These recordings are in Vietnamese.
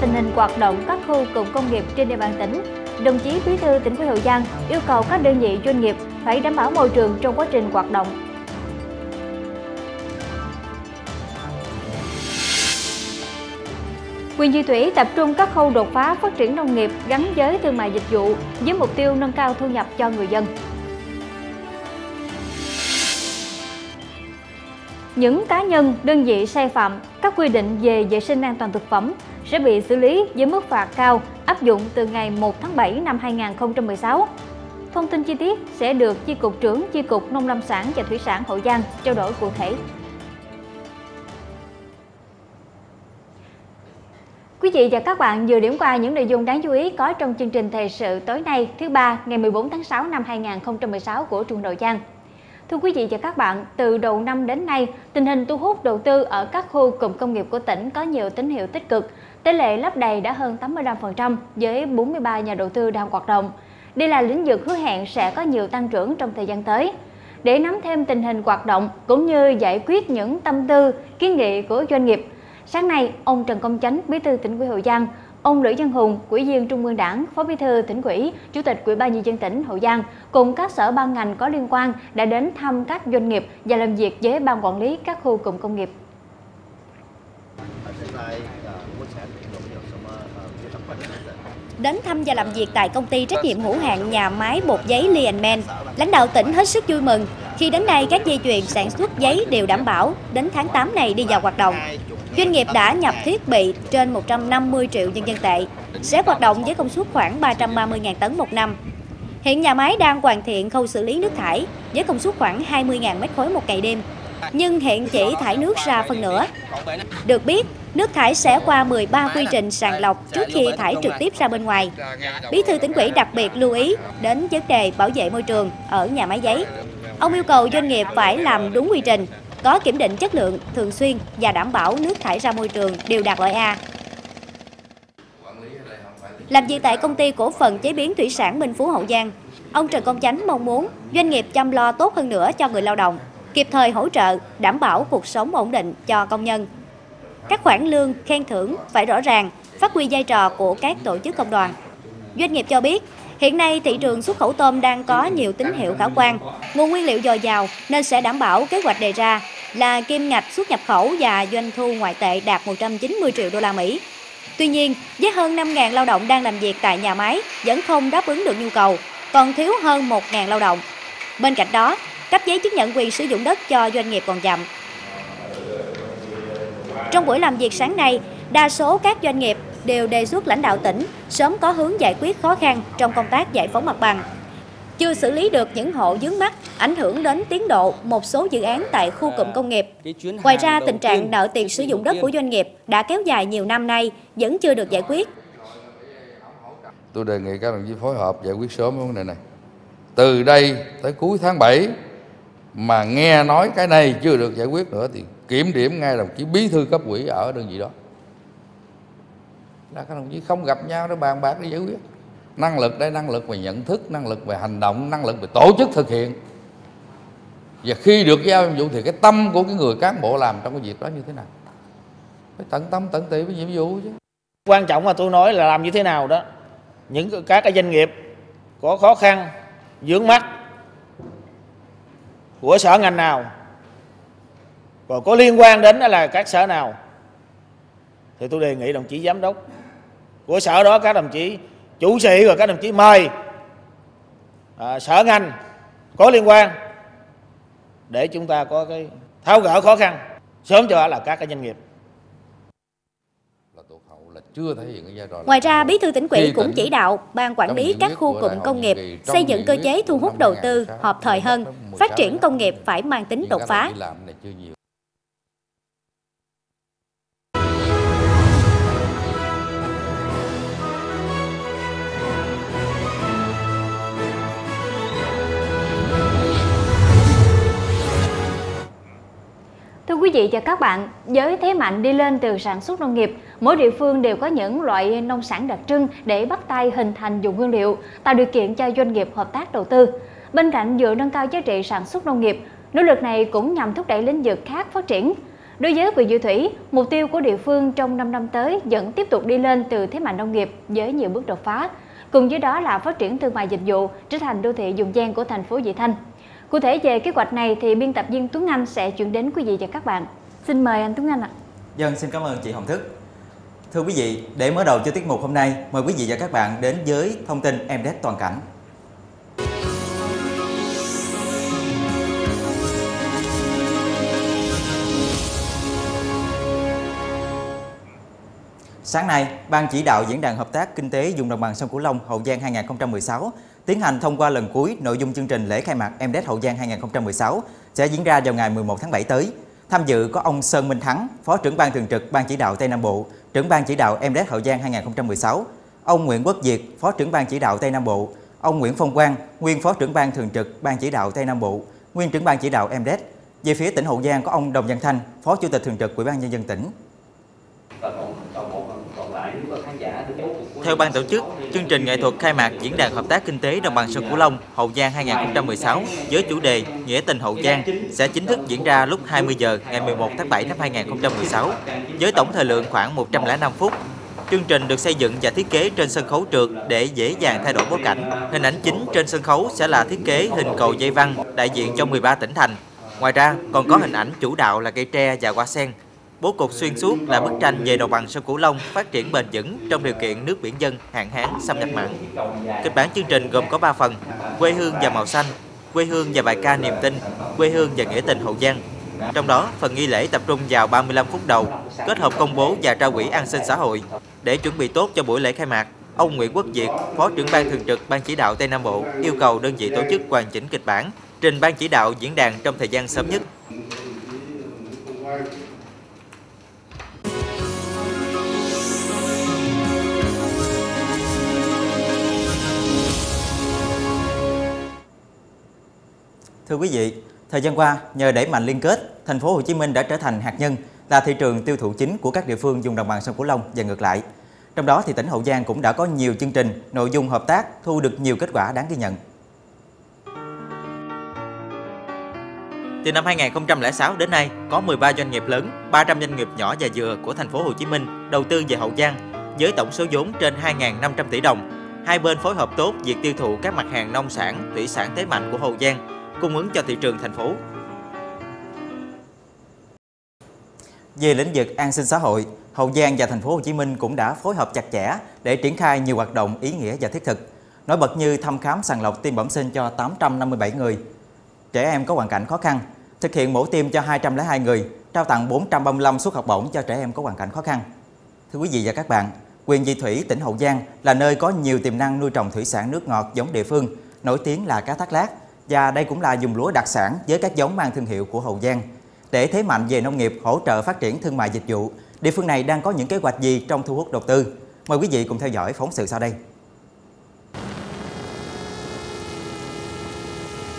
tình hình hoạt động các khu cụm công nghiệp trên địa bàn tỉnh, đồng chí Bí thư tỉnh ủy Hậu Giang yêu cầu các đơn vị doanh nghiệp phải đảm bảo môi trường trong quá trình hoạt động. Quyền Duy Thủy tập trung các khâu đột phá phát triển nông nghiệp gắn với thương mại dịch vụ với mục tiêu nâng cao thu nhập cho người dân. Những cá nhân, đơn vị sai phạm các quy định về vệ sinh an toàn thực phẩm sẽ bị xử lý với mức phạt cao áp dụng từ ngày 1 tháng 7 năm 2016. Thông tin chi tiết sẽ được Chi cục trưởng Chi cục Nông lâm sản và Thủy sản Hậu Giang trao đổi cụ thể. Quý vị và các bạn vừa điểm qua những nội dung đáng chú ý có trong chương trình thời sự tối nay thứ ba ngày 14 tháng 6 năm 2016 của Trung Đội Giang. Thưa quý vị và các bạn, từ đầu năm đến nay, tình hình thu hút đầu tư ở các khu cụm công nghiệp của tỉnh có nhiều tín hiệu tích cực. Tỷ lệ lấp đầy đã hơn 85% với 43 nhà đầu tư đang hoạt động. Đây là lĩnh vực hứa hẹn sẽ có nhiều tăng trưởng trong thời gian tới. Để nắm thêm tình hình hoạt động cũng như giải quyết những tâm tư, kiến nghị của doanh nghiệp, sáng nay ông Trần Công Chánh, Bí thư tỉnh ủy Hậu Giang Ông Lữ Văn Hùng, Ủy viên Trung ương Đảng, Phó Bí thư tỉnh ủy, Chủ tịch Ủy ban nhân dân tỉnh Hậu Giang cùng các sở ban ngành có liên quan đã đến thăm các doanh nghiệp và làm việc với ban quản lý các khu cụm công nghiệp. Đến thăm và làm việc tại công ty trách nhiệm hữu hạn nhà máy bột giấy Lienman. lãnh đạo tỉnh hết sức vui mừng khi đến nay các dây chuyền sản xuất giấy đều đảm bảo đến tháng 8 này đi vào hoạt động. Doanh nghiệp đã nhập thiết bị trên 150 triệu nhân dân tệ, sẽ hoạt động với công suất khoảng 330.000 tấn một năm. Hiện nhà máy đang hoàn thiện khâu xử lý nước thải với công suất khoảng 20.000 mét khối một ngày đêm, nhưng hiện chỉ thải nước ra phần nửa. Được biết, nước thải sẽ qua 13 quy trình sàng lọc trước khi thải trực tiếp ra bên ngoài. Bí thư tỉnh ủy đặc biệt lưu ý đến vấn đề bảo vệ môi trường ở nhà máy giấy. Ông yêu cầu doanh nghiệp phải làm đúng quy trình, có kiểm định chất lượng thường xuyên và đảm bảo nước thải ra môi trường đều đạt loại A. Làm việc tại công ty cổ phần chế biến thủy sản Minh Phú Hậu Giang, ông Trần Công Chánh mong muốn doanh nghiệp chăm lo tốt hơn nữa cho người lao động, kịp thời hỗ trợ, đảm bảo cuộc sống ổn định cho công nhân. Các khoản lương, khen thưởng phải rõ ràng, phát huy vai trò của các tổ chức công đoàn. Doanh nghiệp cho biết, Hiện nay thị trường xuất khẩu tôm đang có nhiều tín hiệu khả quan, nguồn nguyên liệu dồi dào nên sẽ đảm bảo kế hoạch đề ra là kim ngạch xuất nhập khẩu và doanh thu ngoại tệ đạt 190 triệu đô la Mỹ. Tuy nhiên, với hơn 5.000 lao động đang làm việc tại nhà máy vẫn không đáp ứng được nhu cầu, còn thiếu hơn 1.000 lao động. Bên cạnh đó, cấp giấy chứng nhận quyền sử dụng đất cho doanh nghiệp còn chậm. Trong buổi làm việc sáng nay, đa số các doanh nghiệp đều đề xuất lãnh đạo tỉnh sớm có hướng giải quyết khó khăn trong công tác giải phóng mặt bằng. Chưa xử lý được những hộ dướng mắt, ảnh hưởng đến tiến độ một số dự án tại khu cụm công nghiệp. Ngoài ra, tình trạng nợ tiền sử dụng đất của doanh nghiệp đã kéo dài nhiều năm nay vẫn chưa được giải quyết. Tôi đề nghị các đồng chí phối hợp giải quyết sớm vấn đề này. Từ đây tới cuối tháng 7 mà nghe nói cái này chưa được giải quyết nữa thì kiểm điểm ngay đồng chí bí thư cấp quỹ ở đơn vị đó. Là các đồng chí không gặp nhau để bàn bạc để giải quyết. Năng lực đây, năng lực về nhận thức, năng lực về hành động, năng lực về tổ chức thực hiện. Và khi được giao nhiệm vụ thì cái tâm của cái người cán bộ làm trong cái việc đó như thế nào? Phải tận tâm, tận tị với nhiệm vụ chứ. Quan trọng mà tôi nói là làm như thế nào đó. Những các cái doanh nghiệp có khó khăn, vướng mắt của sở ngành nào và có liên quan đến là các sở nào? Thì tôi đề nghị đồng chí giám đốc. Của sở đó các đồng chí chủ sĩ và các đồng chí mời. À, sở ngành có liên quan để chúng ta có cái tháo gỡ khó khăn sớm cho là các cái doanh nghiệp. Ngoài ra, Bí thư tỉnh ủy cũng chỉ đạo ban quản lý các khu cụm công nghiệp xây dựng cơ chế thu hút đầu tư hợp thời hơn, phát triển công nghiệp phải mang tính đột phá. Thưa quý vị và các bạn, với thế mạnh đi lên từ sản xuất nông nghiệp, mỗi địa phương đều có những loại nông sản đặc trưng để bắt tay hình thành dùng nguyên liệu, tạo điều kiện cho doanh nghiệp hợp tác đầu tư. Bên cạnh vừa nâng cao giá trị sản xuất nông nghiệp, nỗ lực này cũng nhằm thúc đẩy lĩnh vực khác phát triển. Đối với Quỳ Dư Thủy, mục tiêu của địa phương trong 5 năm tới vẫn tiếp tục đi lên từ thế mạnh nông nghiệp với nhiều bước đột phá. Cùng với đó là phát triển thương mại dịch vụ trở thành đô thị dùng gian của thành phố Vị Thanh. Cụ thể về kế hoạch này thì biên tập viên Tuấn Anh sẽ chuyển đến quý vị và các bạn. Xin mời anh Tuấn Anh ạ. Dân xin cảm ơn chị Hồng Thức. Thưa quý vị, để mở đầu cho tiết mục hôm nay, mời quý vị và các bạn đến với thông tin MDS toàn cảnh. Sáng nay, Ban chỉ đạo Diễn đàn Hợp tác Kinh tế Dùng đồng bằng sông Cửu Long Hậu Giang 2016 tiến hành thông qua lần cuối nội dung chương trình lễ khai mạc MDES Hậu Giang 2016 sẽ diễn ra vào ngày 11 tháng 7 tới. Tham dự có ông Sơn Minh Thắng, Phó trưởng ban thường trực Ban chỉ đạo Tây Nam Bộ, trưởng ban chỉ đạo MDES Hậu Giang 2016, ông Nguyễn Quốc Diệt, Phó trưởng ban chỉ đạo Tây Nam Bộ, ông Nguyễn Phong Quang, nguyên Phó trưởng ban thường trực Ban chỉ đạo Tây Nam Bộ, nguyên trưởng ban chỉ đạo MDES. Về phía tỉnh Hậu Giang có ông Đồng Văn Thanh, Phó Chủ tịch thường trực Ủy ban nhân dân tỉnh. Theo ban tổ chức, chương trình nghệ thuật khai mạc Diễn đàn Hợp tác Kinh tế Đồng bằng sông Cửu Long Hậu Giang 2016 với chủ đề Nghĩa tình Hậu Giang sẽ chính thức diễn ra lúc 20 giờ ngày 11 tháng 7 năm 2016 với tổng thời lượng khoảng 105 phút. Chương trình được xây dựng và thiết kế trên sân khấu trượt để dễ dàng thay đổi bối cảnh. Hình ảnh chính trên sân khấu sẽ là thiết kế hình cầu dây văn đại diện cho 13 tỉnh thành. Ngoài ra, còn có hình ảnh chủ đạo là cây tre và hoa sen Bố cục xuyên suốt là bức tranh về đồng bằng sông Cửu Long phát triển bền vững trong điều kiện nước biển dân, hạn hán, xâm nhập mặn. Kịch bản chương trình gồm có 3 phần: quê hương và màu xanh, quê hương và bài ca niềm tin, quê hương và nghĩa tình hậu giang. Trong đó, phần nghi lễ tập trung vào 35 phút đầu, kết hợp công bố và trao quỹ an sinh xã hội. Để chuẩn bị tốt cho buổi lễ khai mạc, ông Nguyễn Quốc Việt, Phó trưởng ban thường trực Ban chỉ đạo Tây Nam Bộ yêu cầu đơn vị tổ chức hoàn chỉnh kịch bản, trình ban chỉ đạo diễn đàn trong thời gian sớm nhất. Thưa quý vị, thời gian qua, nhờ đẩy mạnh liên kết, thành phố Hồ Chí Minh đã trở thành hạt nhân, là thị trường tiêu thụ chính của các địa phương vùng đồng bằng sông Cửu Long và ngược lại. Trong đó thì tỉnh Hậu Giang cũng đã có nhiều chương trình, nội dung hợp tác thu được nhiều kết quả đáng ghi nhận. Từ năm 2006 đến nay, có 13 doanh nghiệp lớn, 300 doanh nghiệp nhỏ và vừa của thành phố Hồ Chí Minh đầu tư về Hậu Giang với tổng số vốn trên 2.500 tỷ đồng. Hai bên phối hợp tốt việc tiêu thụ các mặt hàng nông sản, thủy sản thế mạnh của Hậu Giang cung ứng cho thị trường thành phố. Về lĩnh vực an sinh xã hội, Hậu Giang và thành phố Hồ Chí Minh cũng đã phối hợp chặt chẽ để triển khai nhiều hoạt động ý nghĩa và thiết thực. Nổi bật như thăm khám sàng lọc tiêm bẩm sinh cho 857 người, trẻ em có hoàn cảnh khó khăn, thực hiện mổ tiêm cho 202 người, trao tặng 435 suất học bổng cho trẻ em có hoàn cảnh khó khăn. Thưa quý vị và các bạn, quyền Di Thủy, tỉnh Hậu Giang là nơi có nhiều tiềm năng nuôi trồng thủy sản nước ngọt giống địa phương, nổi tiếng là cá thác lát, và đây cũng là dùng lúa đặc sản với các giống mang thương hiệu của Hậu Giang. Để thế mạnh về nông nghiệp hỗ trợ phát triển thương mại dịch vụ, địa phương này đang có những kế hoạch gì trong thu hút đầu tư? Mời quý vị cùng theo dõi phóng sự sau đây.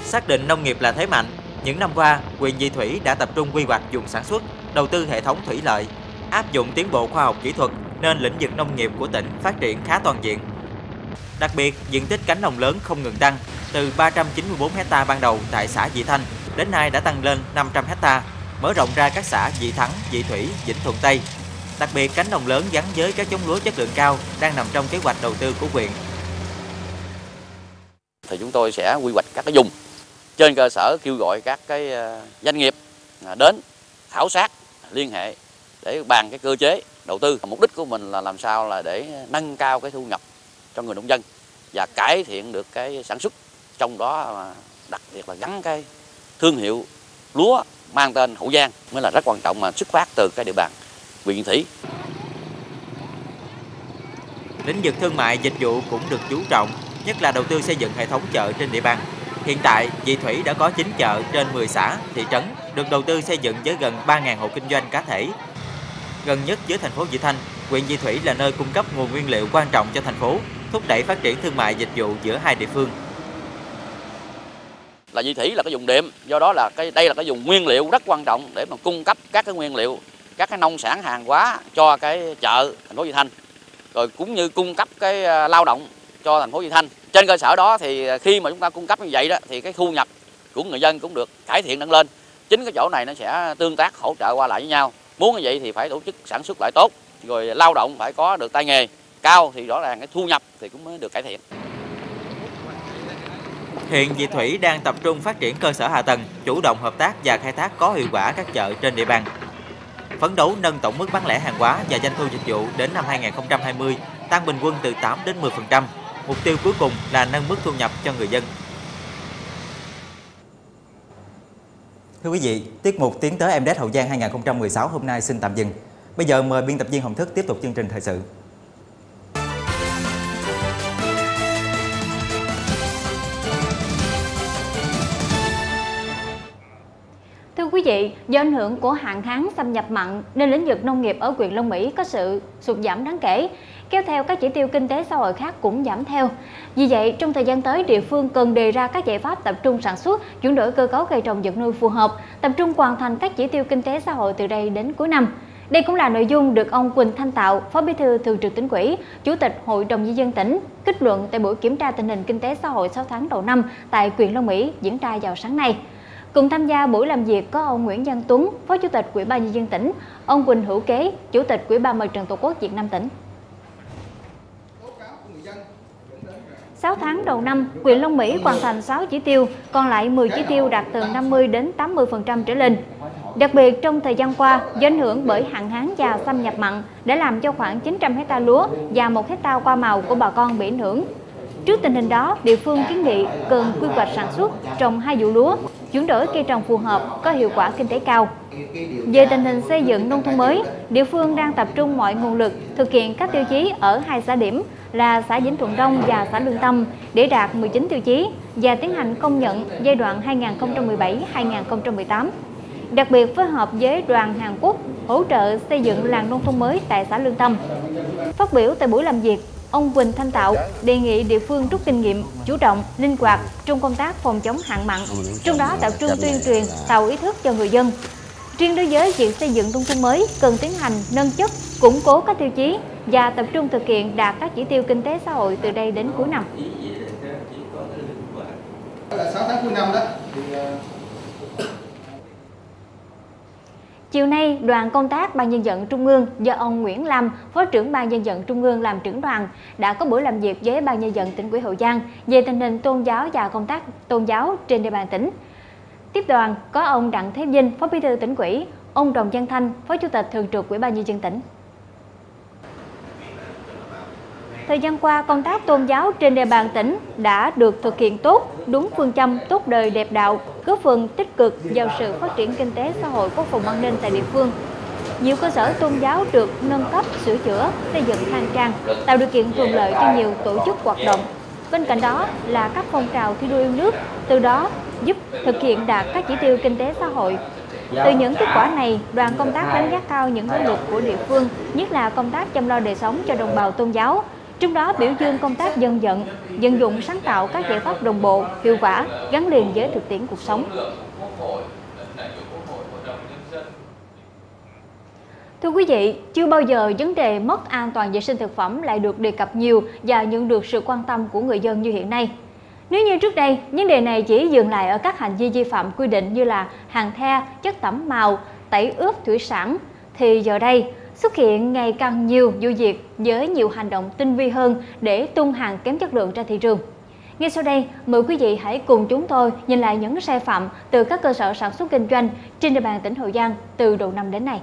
Xác định nông nghiệp là thế mạnh, những năm qua, quyền Di Thủy đã tập trung quy hoạch dùng sản xuất, đầu tư hệ thống thủy lợi, áp dụng tiến bộ khoa học kỹ thuật nên lĩnh vực nông nghiệp của tỉnh phát triển khá toàn diện. Đặc biệt, diện tích cánh đồng lớn không ngừng tăng, từ 394 hecta ban đầu tại xã Dị Thanh đến nay đã tăng lên 500 hecta, mở rộng ra các xã Dị Thắng, Dị Thủy, Vĩnh Thuận Tây. Đặc biệt cánh đồng lớn gắn với các giống lúa chất lượng cao đang nằm trong kế hoạch đầu tư của huyện. Thì chúng tôi sẽ quy hoạch các cái vùng trên cơ sở kêu gọi các cái ờ, doanh nghiệp à, đến khảo sát liên hệ để bàn cái cơ chế đầu tư mục đích của mình là làm sao là để nâng cao cái thu nhập cho người nông dân và cải thiện được cái sản xuất trong đó đặc biệt là gắn cái thương hiệu lúa mang tên Hậu Giang mới là rất quan trọng mà xuất phát từ cái địa bàn huyện Thủy. Lĩnh vực thương mại dịch vụ cũng được chú trọng, nhất là đầu tư xây dựng hệ thống chợ trên địa bàn. Hiện tại, Vị Thủy đã có 9 chợ trên 10 xã, thị trấn được đầu tư xây dựng với gần 3.000 hộ kinh doanh cá thể. Gần nhất với thành phố Dị Thanh, huyện Vị Thủy là nơi cung cấp nguồn nguyên liệu quan trọng cho thành phố, thúc đẩy phát triển thương mại dịch vụ giữa hai địa phương. Là Di Thủy là cái vùng đệm, do đó là cái, đây là cái vùng nguyên liệu rất quan trọng để mà cung cấp các cái nguyên liệu, các cái nông sản hàng hóa cho cái chợ thành phố Di Thanh, rồi cũng như cung cấp cái à, lao động cho thành phố Di Thanh. Trên cơ sở đó thì khi mà chúng ta cung cấp như vậy đó, thì cái thu nhập của người dân cũng được cải thiện nâng lên. Chính cái chỗ này nó sẽ tương tác hỗ trợ qua lại với nhau. Muốn như vậy thì phải tổ chức sản xuất lại tốt, rồi lao động phải có được tay nghề cao thì rõ ràng cái thu nhập thì cũng mới được cải thiện Hiện Vị Thủy đang tập trung phát triển cơ sở hạ tầng, chủ động hợp tác và khai thác có hiệu quả các chợ trên địa bàn. Phấn đấu nâng tổng mức bán lẻ hàng hóa và doanh thu dịch vụ đến năm 2020 tăng bình quân từ 8 đến 10%. Mục tiêu cuối cùng là nâng mức thu nhập cho người dân. Thưa quý vị, tiết mục Tiến tới MDS Hậu Giang 2016 hôm nay xin tạm dừng. Bây giờ mời biên tập viên Hồng Thức tiếp tục chương trình thời sự. Vị, do ảnh hưởng của hạn hán xâm nhập mặn nên lĩnh vực nông nghiệp ở huyện Long Mỹ có sự sụt giảm đáng kể, kéo theo các chỉ tiêu kinh tế xã hội khác cũng giảm theo. Vì vậy, trong thời gian tới, địa phương cần đề ra các giải pháp tập trung sản xuất, chuyển đổi cơ cấu cây trồng vật nuôi phù hợp, tập trung hoàn thành các chỉ tiêu kinh tế xã hội từ đây đến cuối năm. Đây cũng là nội dung được ông Quỳnh Thanh Tạo, Phó Bí thư Thường trực tỉnh ủy, Chủ tịch Hội đồng nhân dân tỉnh kết luận tại buổi kiểm tra tình hình kinh tế xã hội 6 tháng đầu năm tại huyện Long Mỹ diễn ra vào sáng nay. Cùng tham gia buổi làm việc có ông Nguyễn Văn Tuấn, Phó Chủ tịch Ủy ban nhân dân tỉnh, ông Quỳnh Hữu Kế, Chủ tịch Ủy ban Mặt trận Tổ quốc Việt Nam tỉnh. 6 tháng đầu năm, huyện Long Mỹ hoàn thành 6 chỉ tiêu, còn lại 10 chỉ tiêu đạt từ 50 đến 80% trở lên. Đặc biệt trong thời gian qua, do ảnh hưởng bởi hạn hán và xâm nhập mặn đã làm cho khoảng 900 hecta lúa và 1 hecta hoa màu của bà con bị ảnh hưởng. Trước tình hình đó, địa phương kiến nghị cần quy hoạch sản xuất trồng hai vụ lúa, chuyển đổi cây trồng phù hợp, có hiệu quả kinh tế cao. Về tình hình xây dựng nông thôn mới, địa phương đang tập trung mọi nguồn lực thực hiện các tiêu chí ở hai xã điểm là xã Vĩnh Thuận Đông và xã Lương Tâm để đạt 19 tiêu chí và tiến hành công nhận giai đoạn 2017-2018. Đặc biệt phối hợp với đoàn Hàn Quốc hỗ trợ xây dựng làng nông thôn mới tại xã Lương Tâm. Phát biểu tại buổi làm việc, ông Quỳnh Thanh Tạo đề nghị địa phương rút kinh nghiệm, chủ động, linh hoạt trong công tác phòng chống hạn mặn, trong đó tập trung tuyên truyền, tạo ý thức cho người dân. Riêng đối với việc xây dựng nông thôn mới cần tiến hành nâng chất, củng cố các tiêu chí và tập trung thực hiện đạt các chỉ tiêu kinh tế xã hội từ đây đến cuối năm. là 6 tháng cuối năm đó thì ờ, Chiều nay, đoàn công tác Ban Nhân dân Trung ương do ông Nguyễn Lâm, Phó trưởng Ban Nhân dân Trung ương làm trưởng đoàn, đã có buổi làm việc với Ban Nhân dân tỉnh ủy Hậu Giang về tình hình tôn giáo và công tác tôn giáo trên địa bàn tỉnh. Tiếp đoàn có ông Đặng Thế Vinh, Phó Bí thư tỉnh ủy, ông Đồng Văn Thanh, Phó Chủ tịch Thường trực Ủy ban Nhân dân tỉnh. Thời gian qua, công tác tôn giáo trên địa bàn tỉnh đã được thực hiện tốt, đúng phương châm tốt đời đẹp đạo, góp phần tích cực vào sự phát triển kinh tế xã hội quốc phòng an ninh tại địa phương. Nhiều cơ sở tôn giáo được nâng cấp, sửa chữa, xây dựng khang trang, tạo điều kiện thuận lợi cho nhiều tổ chức hoạt động. Bên cạnh đó là các phong trào thi đua yêu nước, từ đó giúp thực hiện đạt các chỉ tiêu kinh tế xã hội. Từ những kết quả này, đoàn công tác đánh giá cao những nỗ lực của địa phương, nhất là công tác chăm lo đời sống cho đồng bào tôn giáo, trong đó biểu dương công tác dân vận, vận dụng sáng tạo các giải pháp đồng bộ, hiệu quả, gắn liền với thực tiễn cuộc sống. Thưa quý vị, chưa bao giờ vấn đề mất an toàn vệ sinh thực phẩm lại được đề cập nhiều và nhận được sự quan tâm của người dân như hiện nay. Nếu như trước đây, vấn đề này chỉ dừng lại ở các hành vi vi phạm quy định như là hàng the, chất tẩm màu, tẩy ướp thủy sản, thì giờ đây xuất hiện ngày càng nhiều vụ việc với nhiều hành động tinh vi hơn để tung hàng kém chất lượng ra thị trường. Ngay sau đây, mời quý vị hãy cùng chúng tôi nhìn lại những sai phạm từ các cơ sở sản xuất kinh doanh trên địa bàn tỉnh Hậu Giang từ đầu năm đến nay.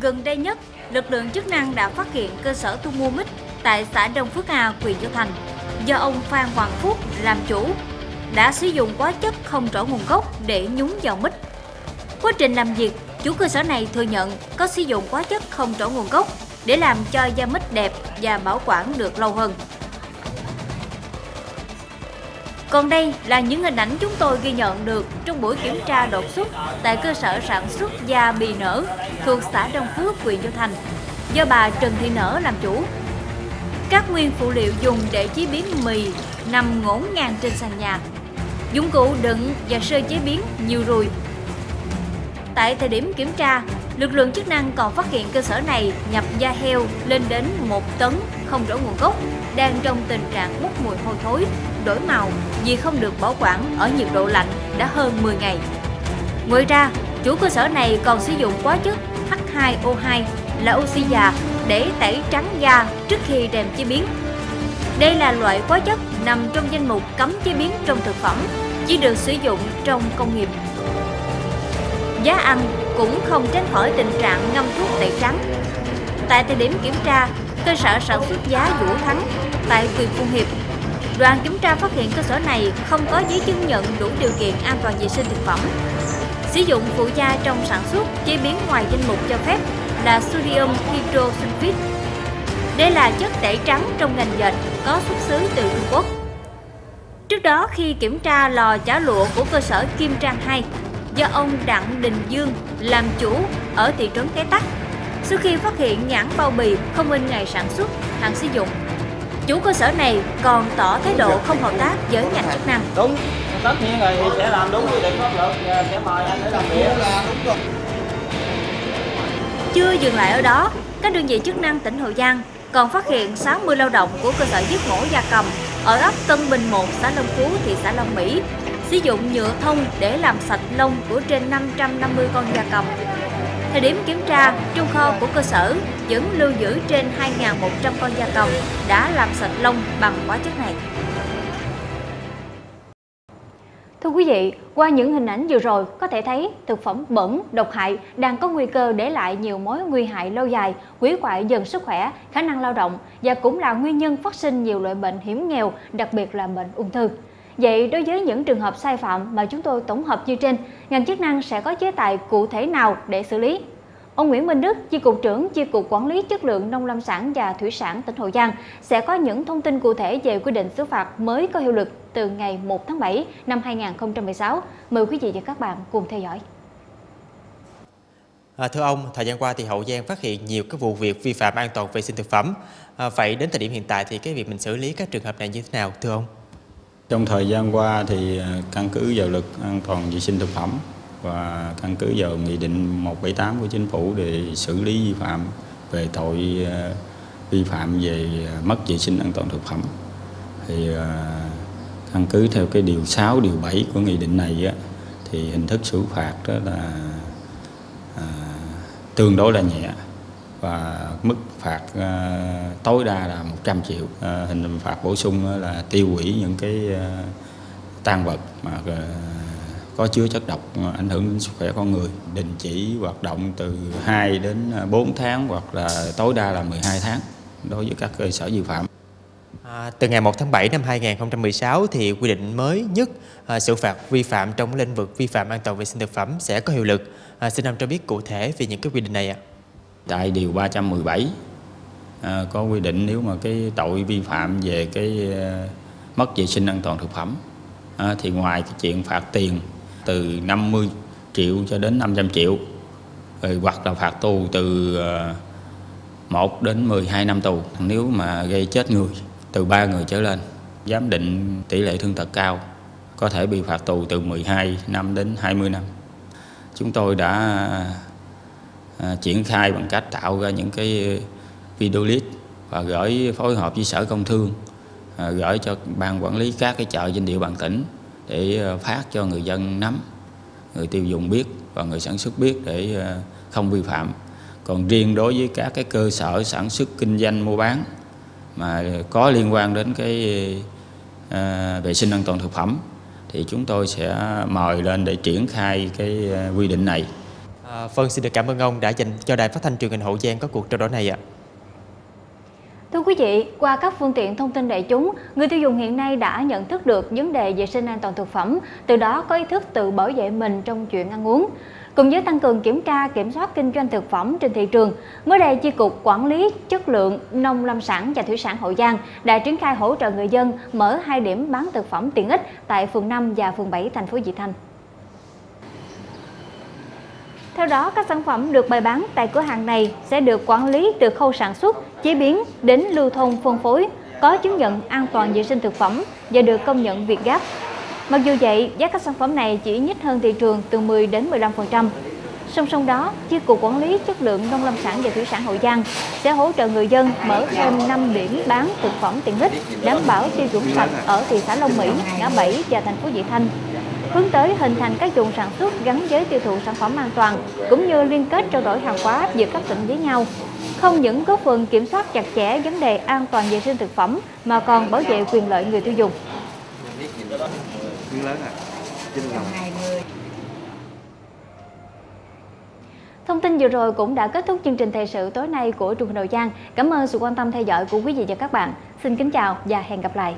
Gần đây nhất, lực lượng chức năng đã phát hiện cơ sở thu mua mít tại xã Đông Phước A, huyện Châu Thành do ông Phan Hoàng Phúc làm chủ đã sử dụng hóa chất không rõ nguồn gốc để nhúng vào mít. Quá trình làm việc, chủ cơ sở này thừa nhận có sử dụng hóa chất không rõ nguồn gốc để làm cho da mít đẹp và bảo quản được lâu hơn. Còn đây là những hình ảnh chúng tôi ghi nhận được trong buổi kiểm tra đột xuất tại cơ sở sản xuất da bì nở thuộc xã Đông Phước, huyện Châu Thành do bà Trần Thị Nở làm chủ. Các nguyên phụ liệu dùng để chế biến mì nằm ngổn ngang trên sàn nhà. Dụng cụ đựng và sơ chế biến nhiều rùi. Tại thời điểm kiểm tra, lực lượng chức năng còn phát hiện cơ sở này nhập da heo lên đến 1 tấn không rõ nguồn gốc, đang trong tình trạng bốc mùi hôi thối, đổi màu vì không được bảo quản ở nhiệt độ lạnh đã hơn 10 ngày. Ngoài ra, Chủ cơ sở này còn sử dụng hóa chất H2O2 là oxy già để tẩy trắng da trước khi đem chế biến. Đây là loại hóa chất nằm trong danh mục cấm chế biến trong thực phẩm, chỉ được sử dụng trong công nghiệp. Giá ăn cũng không tránh khỏi tình trạng ngâm thuốc tẩy trắng. Tại thời điểm kiểm tra, cơ sở sản xuất giá Vũ Thắng tại huyện Phụng Hiệp, đoàn kiểm tra phát hiện cơ sở này không có giấy chứng nhận đủ điều kiện an toàn vệ sinh thực phẩm. Sử dụng phụ gia trong sản xuất, chế biến ngoài danh mục cho phép là sodium hydrosulfite. Đây là chất tẩy trắng trong ngành dệt có xuất xứ từ Trung Quốc. Trước đó khi kiểm tra lò chả lụa của cơ sở Kim Trang 2 do ông Đặng Đình Dương làm chủ ở thị trấn Cái Tắc, sau khi phát hiện nhãn bao bì không in ngày sản xuất, hạn sử dụng, chủ cơ sở này còn tỏ thái độ không hợp tác với ngành chức năng. Đúng, tất nhiên rồi sẽ làm đúng quy định pháp luật. Và sẽ mời anh để làm việc. Chưa dừng lại ở đó, các đơn vị chức năng tỉnh Hậu Giang còn phát hiện 60 lao động của cơ sở giết mổ gia cầm ở ấp Tân Bình 1, xã Long Phú, thị xã Long Mỹ sử dụng nhựa thông để làm sạch lông của trên 550 con gia cầm. Thời điểm kiểm tra, trong kho của cơ sở vẫn lưu giữ trên 2.100 con gia cầm đã làm sạch lông bằng hóa chất này. Thưa quý vị, qua những hình ảnh vừa rồi có thể thấy thực phẩm bẩn, độc hại đang có nguy cơ để lại nhiều mối nguy hại lâu dài, hủy hoại dần sức khỏe, khả năng lao động và cũng là nguyên nhân phát sinh nhiều loại bệnh hiểm nghèo, đặc biệt là bệnh ung thư. Vậy đối với những trường hợp sai phạm mà chúng tôi tổng hợp như trên, ngành chức năng sẽ có chế tài cụ thể nào để xử lý? Ông Nguyễn Minh Đức, Chi cục trưởng Chi cục Quản lý chất lượng nông lâm sản và thủy sản tỉnh Hậu Giang sẽ có những thông tin cụ thể về quy định xử phạt mới có hiệu lực từ ngày 1 tháng 7 năm 2016. Mời quý vị và các bạn cùng theo dõi. À, thưa ông, thời gian qua thì Hậu Giang phát hiện nhiều các vụ việc vi phạm an toàn vệ sinh thực phẩm. À, vậy đến thời điểm hiện tại thì cái việc mình xử lý các trường hợp này như thế nào, thưa ông? Trong thời gian qua thì ờ, căn cứ vào luật an toàn vệ sinh thực phẩm và căn cứ vào nghị định 178 của chính phủ để xử lý vi phạm về tội ờ, vi phạm về ờ, mất vệ sinh an toàn thực phẩm thì căn cứ theo cái điều 6 điều 7 của nghị định này á, thì hình thức xử phạt đó là à, tương đối là nhẹ và mức phạt ờ, tối đa là 100 triệu ờ, hình phạt bổ sung là tiêu hủy những cái ờ, tan vật mà có chứa chất độc ảnh hưởng đến sức khỏe con người đình chỉ hoạt động từ 2 đến 4 tháng hoặc là tối đa là 12 tháng đối với các cơ sở vi phạm À, từ ngày 1 tháng 7 năm 2016 thì quy định mới nhất à, xử phạt vi phạm trong lĩnh vực vi phạm an toàn vệ sinh thực phẩm sẽ có hiệu lực. À, xin ông cho biết cụ thể về những cái quy định này ạ. Tại điều 317 à, có quy định nếu mà cái tội vi phạm về cái à, mất vệ sinh an toàn thực phẩm à, thì ngoài cái chuyện phạt tiền từ 50 triệu cho đến 500 triệu rồi hoặc là phạt tù từ à, 1 đến 12 năm tù. Nếu mà gây chết người từ 3 người trở lên giám định tỷ lệ thương tật cao có thể bị phạt tù từ 12 năm đến 20 năm. Chúng tôi đã à, triển khai bằng cách tạo ra những cái video clip và gửi phối hợp với sở công thương à, gửi cho ban quản lý các cái chợ trên địa bàn tỉnh để à, phát cho người dân nắm người tiêu dùng biết và người sản xuất biết để à, không vi phạm còn riêng đối với các cái cơ sở sản xuất kinh doanh mua bán mà có liên quan đến cái à, vệ sinh an toàn thực phẩm thì chúng tôi sẽ mời lên để triển khai cái à, quy định này. À, vâng, xin được cảm ơn ông đã dành cho đài phát thanh truyền hình Hậu Giang có cuộc trao đổi này ạ. Thưa quý vị, qua các phương tiện thông tin đại chúng, người tiêu dùng hiện nay đã nhận thức được vấn đề vệ sinh an toàn thực phẩm, từ đó có ý thức tự bảo vệ mình trong chuyện ăn uống. Cùng với tăng cường kiểm tra, kiểm soát kinh doanh thực phẩm trên thị trường, mới đây Chi cục Quản lý chất lượng nông lâm sản và thủy sản Hậu Giang đã triển khai hỗ trợ người dân mở hai điểm bán thực phẩm tiện ích tại phường 5 và phường 7 thành phố Vị Thanh. Theo đó, các sản phẩm được bày bán tại cửa hàng này sẽ được quản lý từ khâu sản xuất, chế biến đến lưu thông phân phối, có chứng nhận an toàn vệ sinh thực phẩm và được công nhận Việt Gáp. Mặc dù vậy, giá các sản phẩm này chỉ nhích hơn thị trường từ 10 đến 15%. Song song đó, Chi cục Quản lý chất lượng nông lâm sản và thủy sản Hậu Giang sẽ hỗ trợ người dân mở thêm 5 điểm bán thực phẩm tiện ích đảm bảo tiêu chuẩn sạch ở thị xã Long Mỹ, ngã bảy và thành phố Vị Thanh hướng tới hình thành các vùng sản xuất gắn với tiêu thụ sản phẩm an toàn, cũng như liên kết trao đổi hàng hóa giữa các tỉnh với nhau. Không những góp phần kiểm soát chặt chẽ vấn đề an toàn vệ sinh thực phẩm, mà còn bảo vệ quyền lợi người tiêu dùng. Thông tin vừa rồi cũng đã kết thúc chương trình thời sự tối nay của Trung Hồ Giang. Cảm ơn sự quan tâm theo dõi của quý vị và các bạn. Xin kính chào và hẹn gặp lại.